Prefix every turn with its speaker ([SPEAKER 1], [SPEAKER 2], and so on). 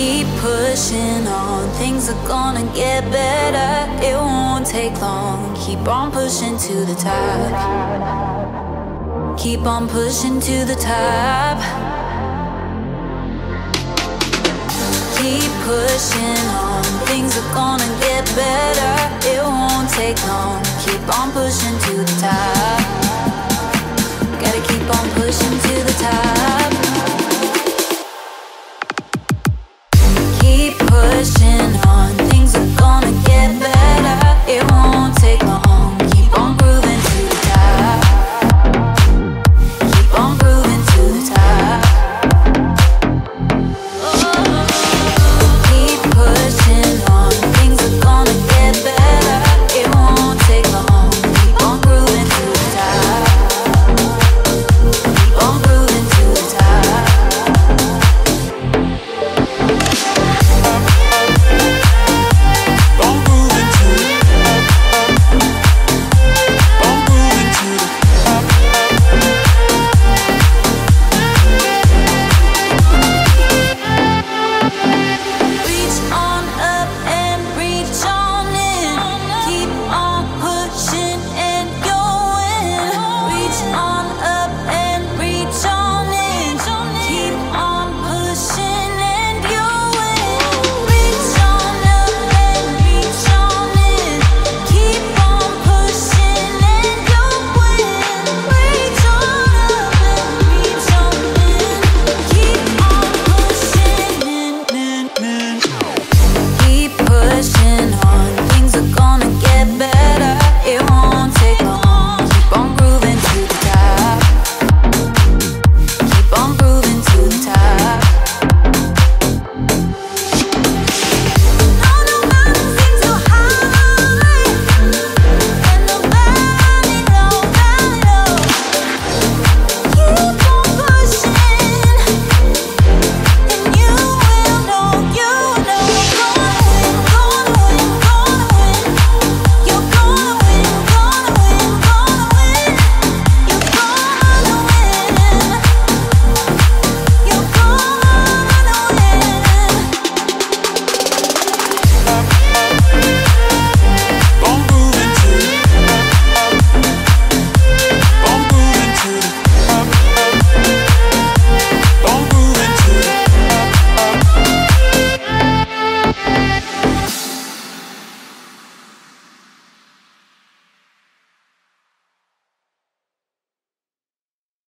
[SPEAKER 1] Keep pushing on, things are gonna get better. It won't take long. Keep on pushing to the top. Keep on pushing to the top. Keep pushing on, things are gonna get better. It won't take long. Keep on pushing to the top.